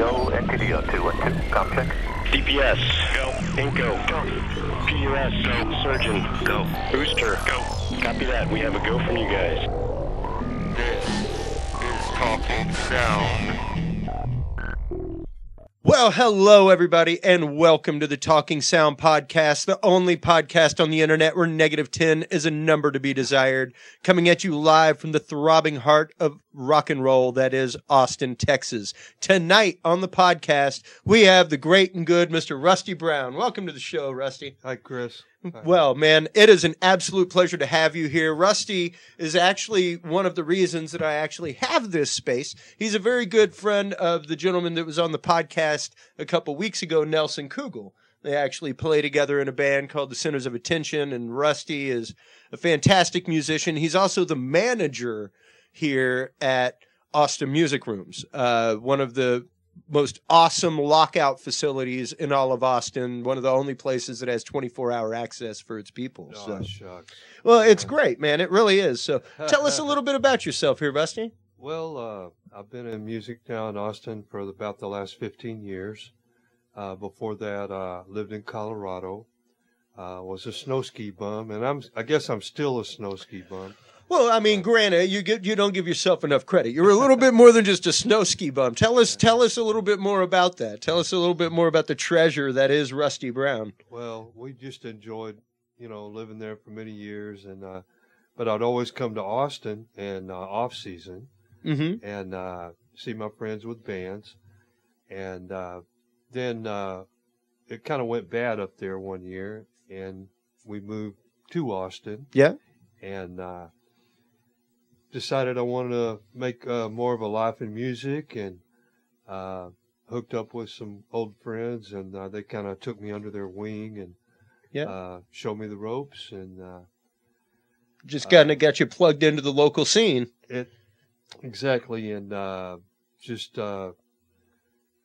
Go, NTDO 212, com check. DPS, go. Inco, go. PUS, go. Surgeon, go. Booster, go. Copy that. We have a go from you guys. This is Talking Sound. Well, hello, everybody, and welcome to the Talking Sound Podcast, the only podcast on the internet where negative 10 is a number to be desired. Coming at you live from the throbbing heart of rock and roll, that is Austin, Texas. Tonight on the podcast, we have the great and good Mr. Rusty Browne. Welcome to the show, Rusty. Hi, Chris. Well, man, it is an absolute pleasure to have you here. Rusty is actually one of the reasons that I actually have this space. He's a very good friend of the gentleman that was on the podcast a couple weeks ago, Nelson Kugel. They actually play together in a band called the Centers of Attention, and Rusty is a fantastic musician. He's also the manager here at Austin Music Rooms, uh, one of the most awesome lockout facilities in all of Austin. One of the only places that has 24 hour access for its people. Oh, So, shucks. well, it's great, man. It really is. So, tell us a little bit about yourself here, Rusty. Well, uh, I've been in music now in Austin for about the last 15 years. Uh, before that, I lived in Colorado. Uh, was a snow ski bum, and I'm I guess I'm still a snow ski bum. Well, I mean, granted, you get, you don't give yourself enough credit. You're a little bit more than just a snow ski bum. Tell us tell us a little bit more about that. Tell us a little bit more about the treasure that is Rusty Browne. Well, we just enjoyed, you know, living there for many years, and uh, but I'd always come to Austin in uh, off season Mm-hmm. and uh, see my friends with bands. And uh, then uh, it kind of went bad up there one year, and we moved to Austin Yeah. and uh, decided I wanted to make uh, more of a life in music and uh, hooked up with some old friends, and uh, they kind of took me under their wing and Yeah. uh, showed me the ropes and. Uh, Just kind of got you plugged into the local scene. It exactly, and uh, just uh,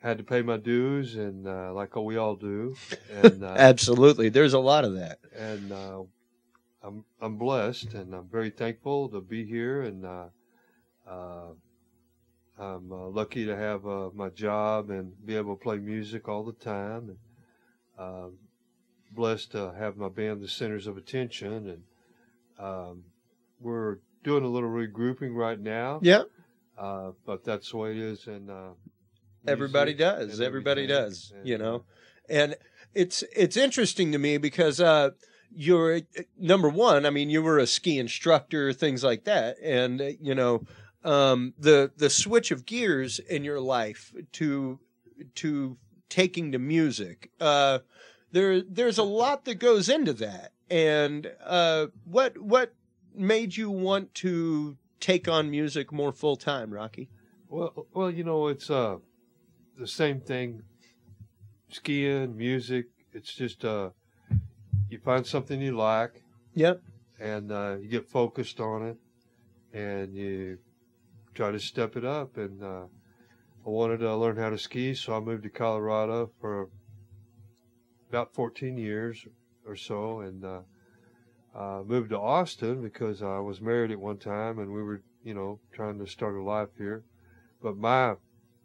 had to pay my dues, and uh, like we all do, and uh, Absolutely. There's a lot of that. and uh, I'm I'm blessed, and I'm very thankful to be here, and uh, uh, I'm uh, lucky to have uh, my job and be able to play music all the time, and uh, blessed to have my band, the Centers of Attention, and um, we're doing a little regrouping right now. Yeah. Uh, but that's the way it is, and uh, Everybody does. and Everybody everything, does. and, You know, and it's it's interesting to me because uh, you're number one. I mean, you were a ski instructor, things like that, and uh, you know, um, the the switch of gears in your life to to taking to music. Uh, there there's a lot that goes into that, and uh, what what made you want to take on music more full time, Rocky? Well, well, you know, it's uh the same thing. Skiing, music. It's just uh, you find something you like, Yep. and uh, you get focused on it, and you try to step it up. And uh, I wanted to learn how to ski, so I moved to Colorado for about 14 years or so, and uh, uh, moved to Austin because I was married at one time, and we were, you know, trying to start a life here. But my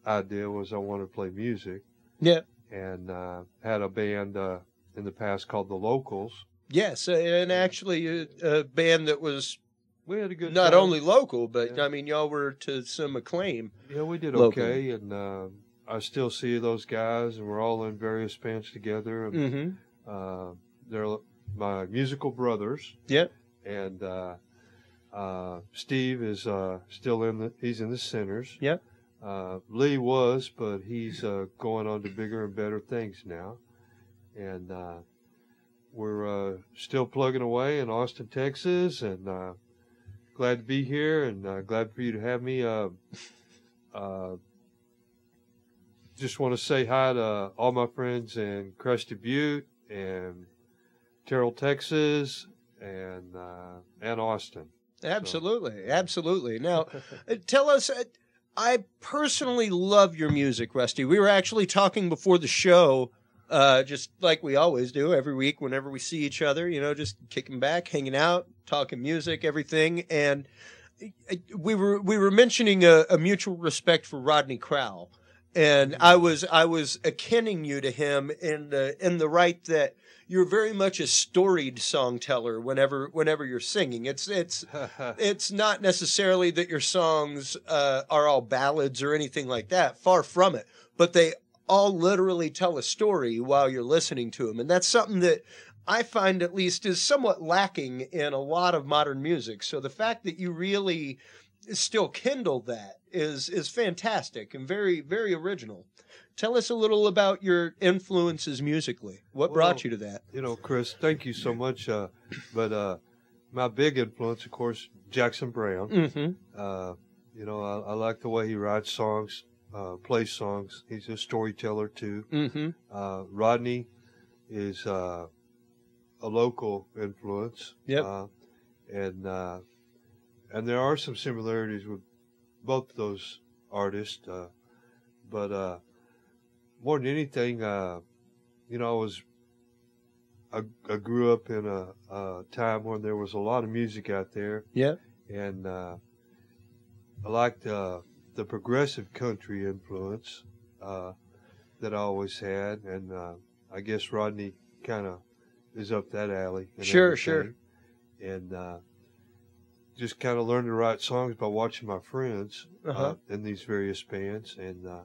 idea was I wanted to play music, Yep. and uh, had a band uh, in the past called the Locals. Yes, uh, and actually a, a band that was We had a good not time. only local, but Yeah. I mean, y'all were to some acclaim. Yeah, we did locally. okay, and uh, I still see those guys, and we're all in various bands together. And, Mm-hmm. uh, they're my musical brothers, Yep. and uh, uh, Steve is uh, still in the he's in the centers. Yep. Uh, Lee was, but he's uh, going on to bigger and better things now, and uh, we're uh, still plugging away in Austin, Texas, and uh, glad to be here, and uh, glad for you to have me. Uh, uh, just want to say hi to all my friends in Crested Butte and Terrell, Texas, and uh, and Austin. Absolutely, absolutely. Now, tell us. I personally love your music, Rusty. We were actually talking before the show, uh, just like we always do every week whenever we see each other. You know, just kicking back, hanging out, talking music, everything. And we were we were mentioning a, a mutual respect for Rodney Crowell. and I was I was akinning you to him in the in the right that you're very much a storied song teller whenever whenever you're singing. It's it's it's not necessarily that your songs uh, are all ballads or anything like that. Far from it. But they all literally tell a story while you're listening to them, and that's something that I find at least is somewhat lacking in a lot of modern music. So the fact that you really still kindle that is is fantastic and very very original. Tell us a little about your influences musically. What brought you to that? You know, Chris, thank you so much. Uh, but uh, my big influence, of course, Jackson Browne. Mm-hmm. Uh, you know, I, I like the way he writes songs, uh, plays songs. He's a storyteller too. Mm-hmm. Uh, Rodney is uh, a local influence. Yep. Uh, and uh, and there are some similarities with both those artists. Uh, but uh, more than anything, uh, you know, I was I, I grew up in a, a time when there was a lot of music out there, Yeah. and uh, I liked uh, the progressive country influence uh, that I always had, and uh, I guess Rodney kind of is up that alley. and Sure, sure. And uh, just kind of learned to write songs by watching my friends Uh-huh. uh, in these various bands, and uh,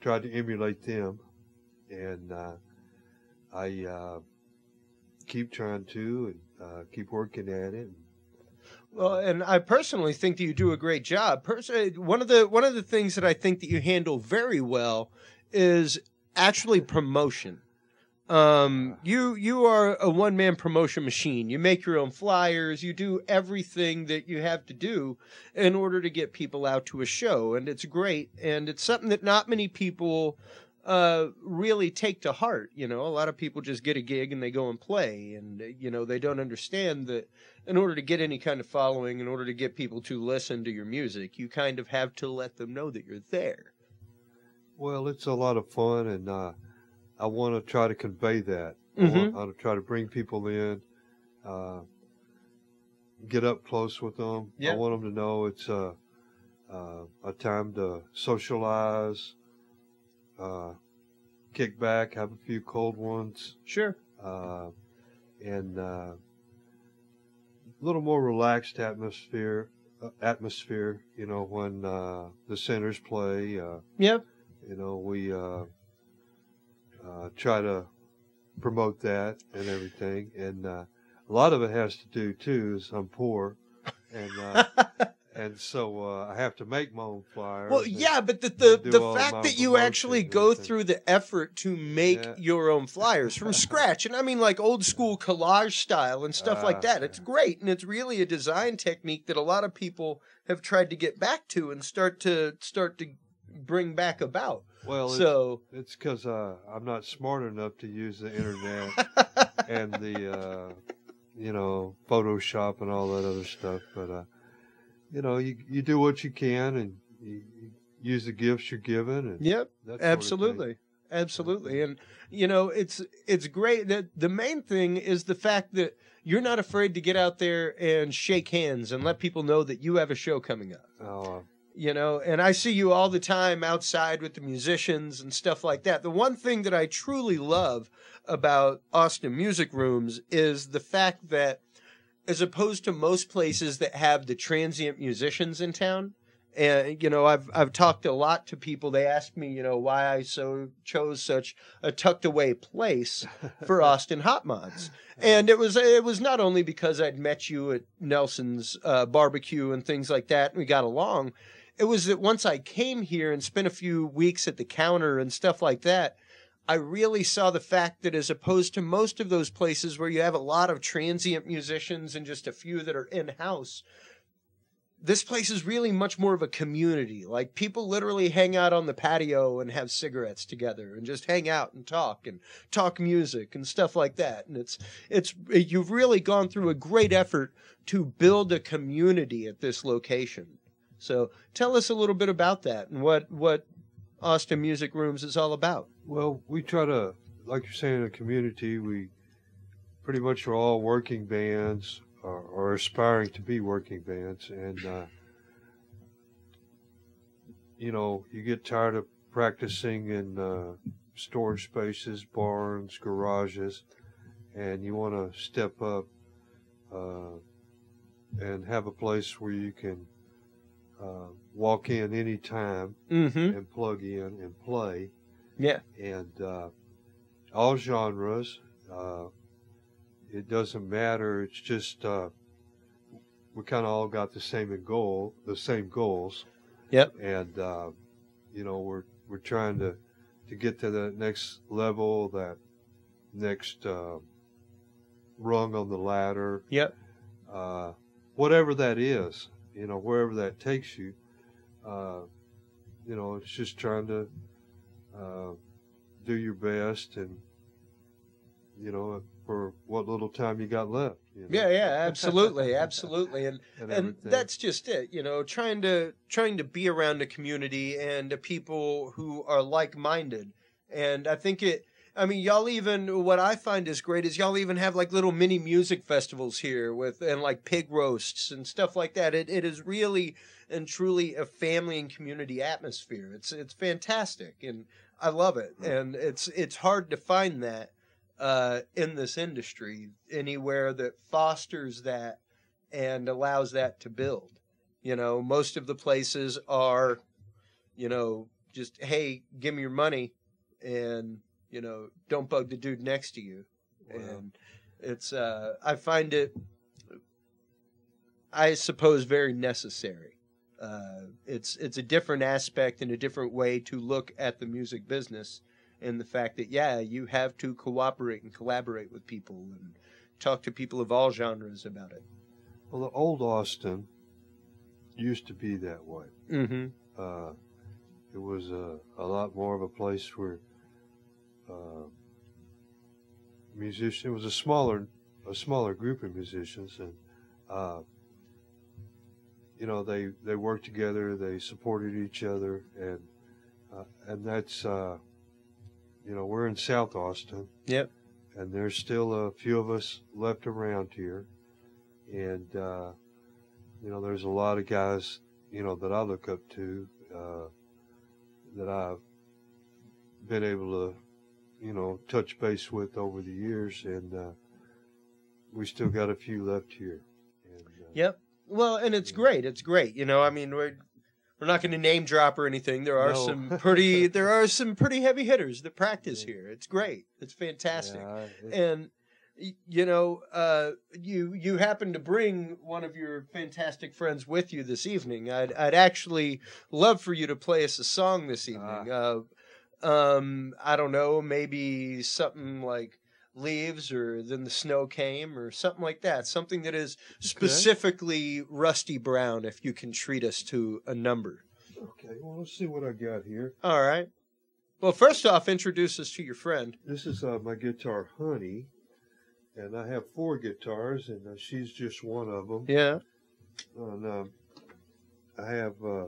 tried to emulate them, and uh, I uh, keep trying to and uh, keep working at it. Well, and I personally think that you do a great job. Personally, one of the one of the things that I think that you handle very well is actually promotion. Um, you you are a one man promotion machine. You make your own flyers. You do everything that you have to do in order to get people out to a show, and it's great. And it's something that not many people uh, really take to heart. You know, a lot of people just get a gig and they go and play, and you know they don't understand that in order to get any kind of following, in order to get people to listen to your music, you kind of have to let them know that you're there. Well, it's a lot of fun, and uh, I want to try to convey that. I Mhm. want to try to bring people in, uh, get up close with them. Yeah. I want them to know it's a, uh, a time to socialize, uh, kick back, have a few cold ones, Sure. uh, and uh, a little more relaxed atmosphere. Uh, atmosphere, you know, when uh, the centers play. Uh, Yep. you know, we uh, uh, try to promote that and everything, and uh, a lot of it has to do too is I'm poor, and uh, and so uh, I have to make my own flyers. Well, yeah, but the the, the fact that you actually go through the effort to make Yeah. your own flyers from scratch, and I mean like old school collage style and stuff like Ah. that, it's great, and it's really a design technique that a lot of people have tried to get back to and start to start to bring back about. well, so it's because uh, I'm not smart enough to use the internet and the uh, you know Photoshop and all that other stuff, but uh, you know you you do what you can and you, you use the gifts you're given. And Yep. that sort of. Absolutely. Absolutely. And you know, it's it's great that the main thing is the fact that you're not afraid to get out there and shake hands and let people know that you have a show coming up. Oh, uh, You know, and I see you all the time outside with the musicians and stuff like that. The one thing that I truly love about Austin Music Rooms is the fact that as opposed to most places that have the transient musicians in town, and you know, I've I've talked a lot to people. They ask me, you know, why I so chose such a tucked away place for Austin Hot Mods, and it was it was not only because I'd met you at Nelson's uh, barbecue and things like that, and we got along. It was that once I came here and spent a few weeks at the counter and stuff like that, I really saw the fact that as opposed to most of those places where you have a lot of transient musicians and just a few that are in house, this place is really much more of a community. Like people literally hang out on the patio and have cigarettes together and just hang out and talk and talk music and stuff like that. And it's it's you've really gone through a great effort to build a community at this location. So tell us a little bit about that and what what Austin Music Rooms is all about. well, we try to, like you're saying, in the community, we pretty much are all working bands or, or aspiring to be working bands, and uh, you know, you get tired of practicing in uh, storage spaces, barns, garages, and you want to step up uh, and have a place where you can uh, walk in anytime Mm-hmm. and plug in and play. Yeah. And uh, all genres. Uh, it doesn't matter. It's just uh, we kind of all got the same goal, the same goals. Yep. And uh, you know, we're we're trying to to get to the next level, that next uh, rung on the ladder, Yep. uh, whatever that is, you know, wherever that takes you. Uh, you know, it's just trying to uh, do your best and, you know, for what little time you got left. You know? Yeah, yeah, absolutely, absolutely, and and, and that's just it. You know, trying to trying to be around a community and the people who are like minded, and I think it. I mean, y'all even what I find is great is y'all even have like little mini music festivals here with and like pig roasts and stuff like that. It it is really and truly a family and community atmosphere. It's it's fantastic and I love it. And it's it's hard to find that uh, in this industry anywhere that fosters that and allows that to build. You know, most of the places are, you know, just hey, give me your money, and you know, don't bug the dude next to you. Wow. And it's uh, I find it, I suppose, very necessary. Uh, it's it's a different aspect and a different way to look at the music business and the fact that yeah you have to cooperate and collaborate with people and talk to people of all genres about it Well, the old Austin used to be that way. mm-hmm Uh, it was a, a lot more of a place where uh, musicians. It was a smaller a smaller group of musicians, and uh, you know they they worked together, they supported each other, and uh, and that's uh, you know we're in South Austin. Yep. And there's still a few of us left around here, and uh, you know there's a lot of guys you know that I look up to uh, that I've been able to you know touch base with over the years, and uh, we still got a few left here. And, uh, Yep. Well, and it's great. It's great. You know, I mean, we're we're not going to name drop or anything. There are No. some pretty there are some pretty heavy hitters that practice here. It's great. It's fantastic. yeah, it- And you know, uh, you you happen to bring one of your fantastic friends with you this evening. I'd I'd actually love for you to play us a song this evening. Uh, um, I don't know, maybe something like leaves or then the snow came or something like that something that is specifically rusty browne if you can treat us to a number. Okay, well let's see what I got here. all right. Well first off introduce us to your friend. This is uh, my guitar, Honey, and I have four guitars, and uh, she's just one of them. yeah. And um, I have uh,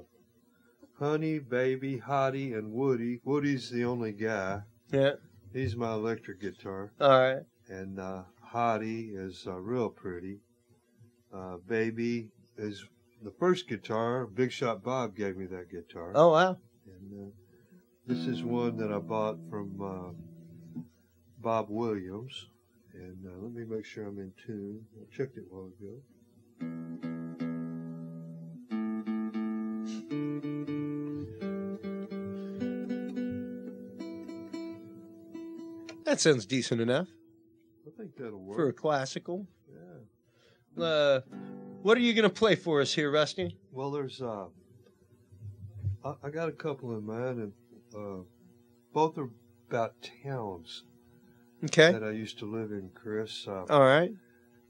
Honey, Baby, Hottie, and Woody. Woody's the only guy. yeah He's my electric guitar. all right And uh, Hottie is uh, real pretty. Uh, Baby is the first guitar. Big Shot Bob gave me that guitar. oh wow And uh, this is one that I bought from uh, Bob Williams. And uh, let me make sure I'm in tune. I checked it a while ago. That sounds decent enough I think that'll work. for a classical Yeah. uh, what are you going to play for us here rusty Well, there's uh, I, I got a couple in mind, and uh, both are about towns okay that I used to live in, Chris. Uh, all right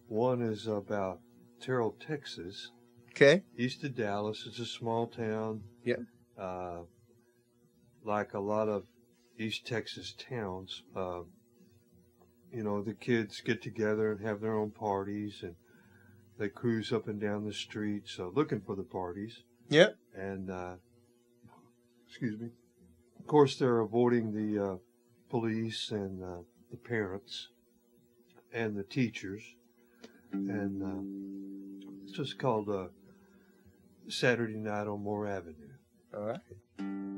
one is about Terrell, Texas, okay east of Dallas. It's a small town. Yep. Uh, like a lot of East Texas towns, uh, you know, the kids get together and have their own parties, and they cruise up and down the streets uh, looking for the parties. Yep. And uh, excuse me. Of course, they're avoiding the uh, police and uh, the parents and the teachers, and uh, it's just called uh, Saturday Night on Moore Avenue. all right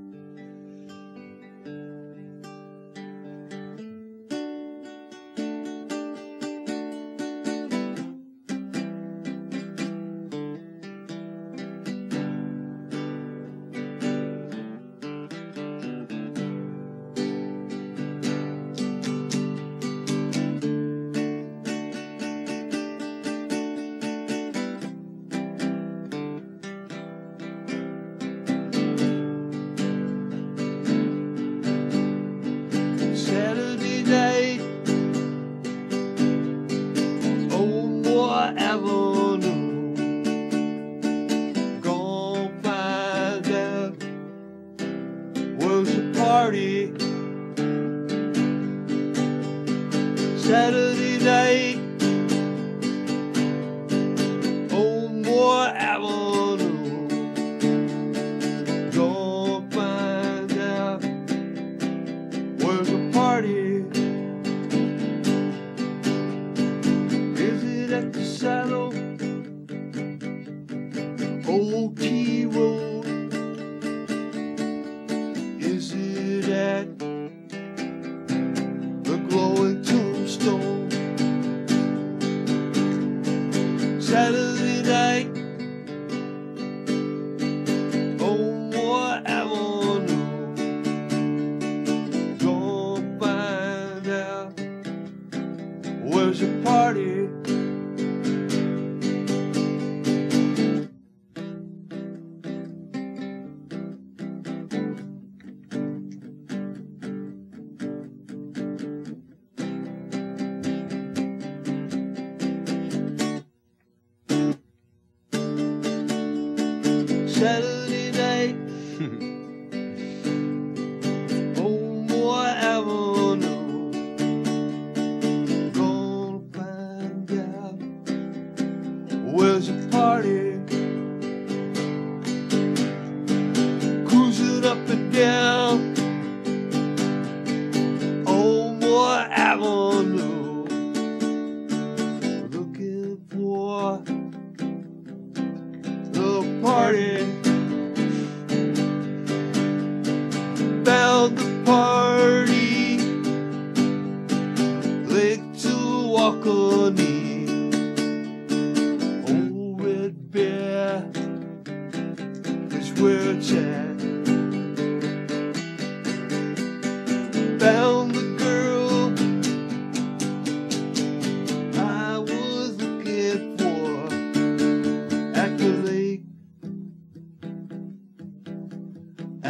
where's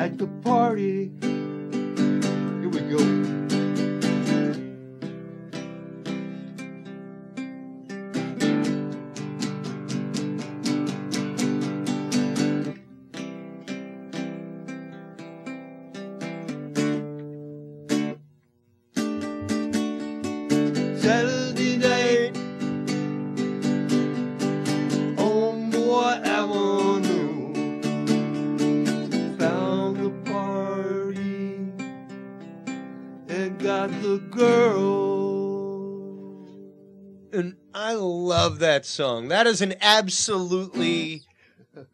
at the party. Here we go. Love that song. That is an absolutely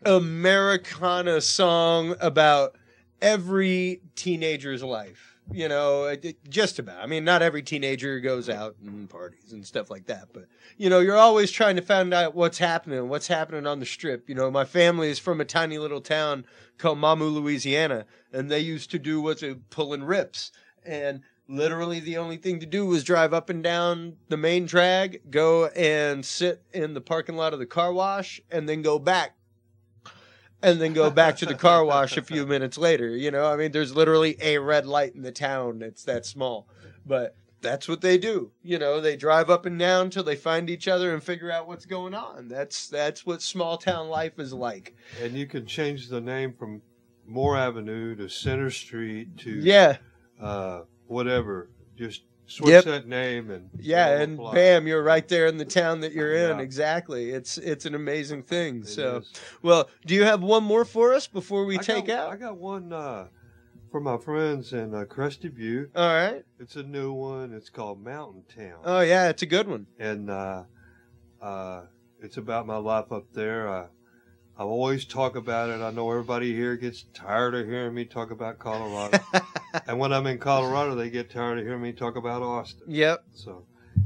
Americana song about every teenager's life. You know, it- it- just about. I mean, not every teenager goes out and parties and stuff like that, but you know, you're always trying to find out what's happening, what's happening on the strip. You know, my family is from a tiny little town called Mamou, Louisiana, and they used to do what's it, pulling rips. And literally the only thing to do was drive up and down the main drag, go and sit in the parking lot of the car wash, and then go back. And then go back to the car wash a few minutes later. You know, I mean, there's literally a red light in the town. It's that small. But that's what they do. You know, they drive up and down till they find each other and figure out what's going on. That's that's what small town life is like. And you can change the name from Moore Avenue to Center Street to Yeah. uh, whatever. Just switch Yep. that name and Yeah, and bam, you're right there in the town that you're in. Yeah. Exactly. It's it's an amazing thing. It so, is. well, do you have one more for us before we I take got, out? I got one uh, for my friends in uh, Crested Butte. All right. It's a new one. It's called Mountain Town, Oh yeah, it's a good one. and uh, uh, it's about my life up there. I, always talk about it. I know everybody here gets tired of hearing me talk about Colorado, and when I'm in Colorado, they get tired of hearing me talk about Austin. Yep. So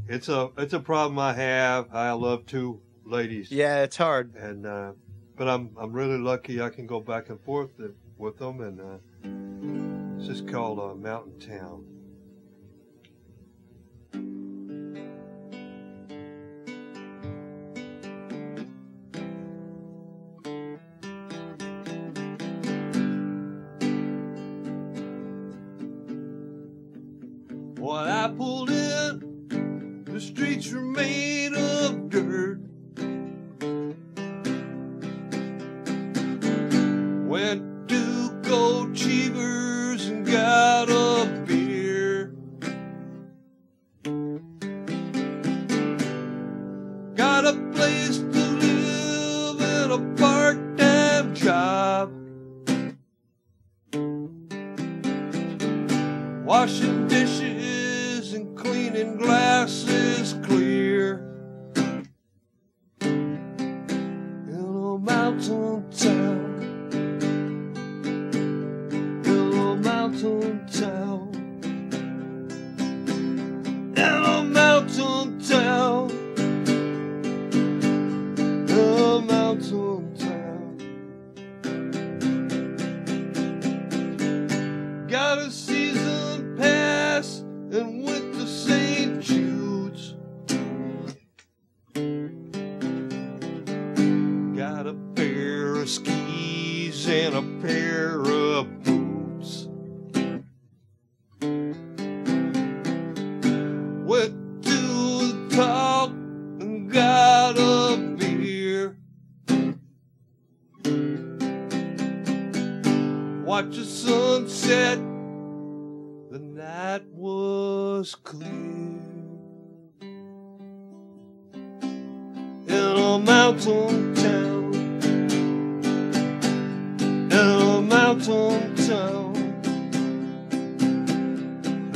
it's a it's a problem I have. I love two ladies. Yeah, it's hard. And uh, but I'm I'm really lucky I can go back and forth with- with them, and uh, it's just called uh, Mountain Town. I pulled in, the streets were made of dirt.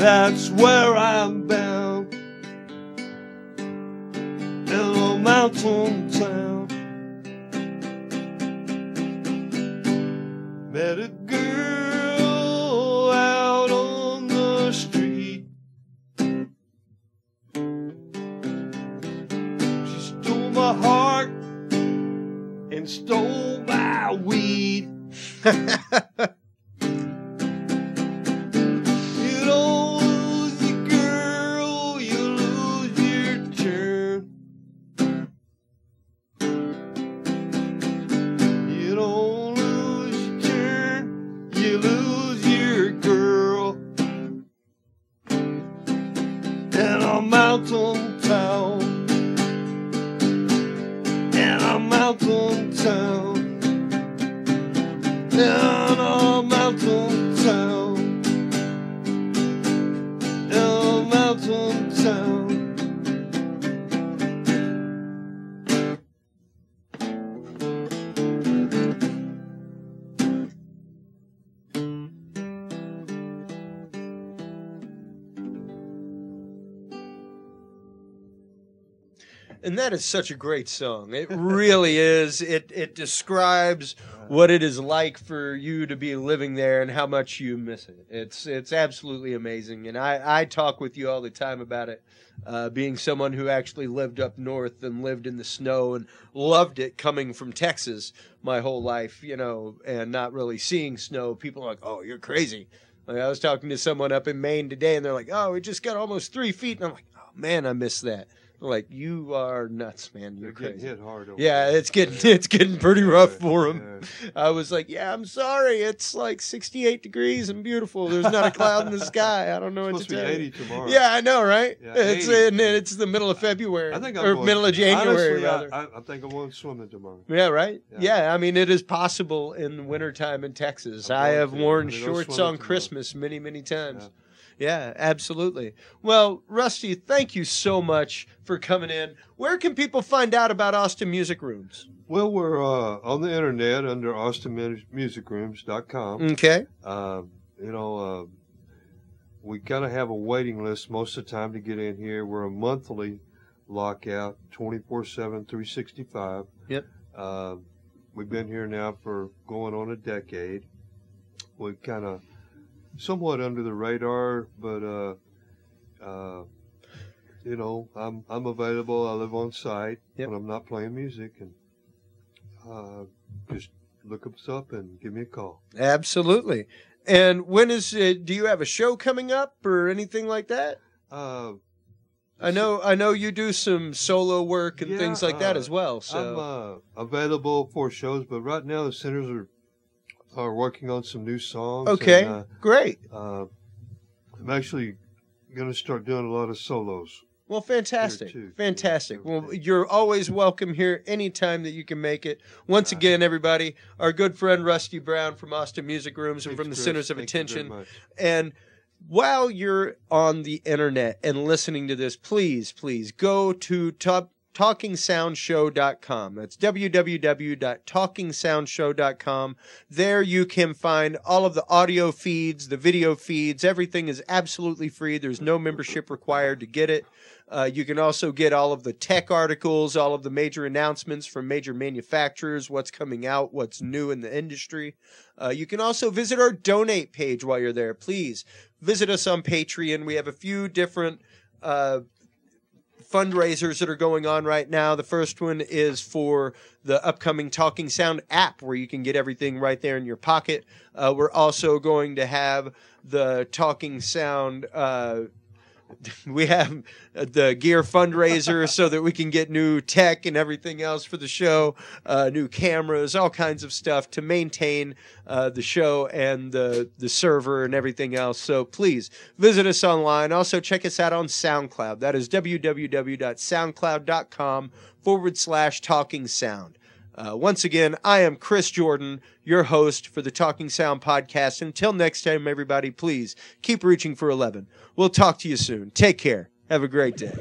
That's where I'm bound. In a mountain town. Met in a mountain town, that is such a great song. It really is. It it describes what it is like for you to be living there and how much you miss it. It's it's absolutely amazing. And I, I talk with you all the time about it. Uh, being someone who actually lived up north and lived in the snow and loved it coming from Texas my whole life, you know, and not really seeing snow. People are like, Oh, you're crazy. Like I was talking to someone up in Maine today and they're like, Oh, we just got almost three feet. And I'm like, Oh man, I miss that. Like you are nuts, man. You're They're getting crazy. hit hard over Yeah, there. it's getting it's getting pretty rough for Yeah. him. I was like, "Yeah, I'm sorry. It's like 68 degrees and beautiful. There's not a cloud in the sky. I don't know what Supposed to to be tell 80 you." tomorrow. Yeah, I know, right? Yeah, it's 80. in it's the middle of February I think I'm or going, middle of January honestly, rather. I, I, I think I'm going swimming tomorrow. yeah, right. Yeah. Yeah. I mean, it is possible in wintertime in Texas. I'm I have to. worn I'm gonna go shorts on tomorrow. Christmas many, many times. Yeah, absolutely. Well, Rusty, thank you so much for coming in. Where can people find out about Austin Music Rooms? Well, we're uh, on the internet under austinmusicrooms.com. Okay. Uh, you know, uh, we kind of have a waiting list most of the time to get in here. We're a monthly lockout, 24 7, 365. Yep. Uh, we've been here now for going on a decade. We kind of somewhat under the radar, but, uh, uh, you know, I'm, I'm available. I live on site Yep. when I'm not playing music and uh, just look us up and give me a call. Absolutely. And when is it? Do you have a show coming up or anything like that? Uh, I know, I know you do some solo work and Yeah, things like that uh, as well. I'm So uh, available for shows, but right now the centers are are working on some new songs. okay, and, great. uh, uh, I'm actually going to start doing a lot of solos. Well, fantastic, fantastic. Well, you're always welcome here anytime that you can make it. Once Uh, again, everybody, our good friend Rusty Browne from Austin Music Rooms and from the Chris. Centers of Thank Attention. And while you're on the internet and listening to this, please, please go to top talkingsoundshow.com. That's www.talkingsoundshow.com. There you can find all of the audio feeds, the video feeds. Everything is absolutely free. There's no membership required to get it. Uh, you can also get all of the tech articles, all of the major announcements from major manufacturers, what's coming out, what's new in the industry. Uh, you can also visit our donate page while you're there. Please visit us on Patreon. We have a few different uh, fundraisers that are going on right now. The first one is for the upcoming Talking Sound app, where you can get everything right there in your pocket. Uh, we're also going to have the Talking Sound. Uh, we have the gear fundraiser so that we can get new tech and everything else for the show, uh, new cameras, all kinds of stuff to maintain uh, the show and the the server and everything else. So please visit us online. Also check us out on SoundCloud. That is www.soundcloud.com forward slash talking sound. Uh, once again, I am Chris Jordan, your host for the Talking Sound podcast. Until next time, everybody, please keep reaching for 11. We'll talk to you soon. Take care. Have a great day.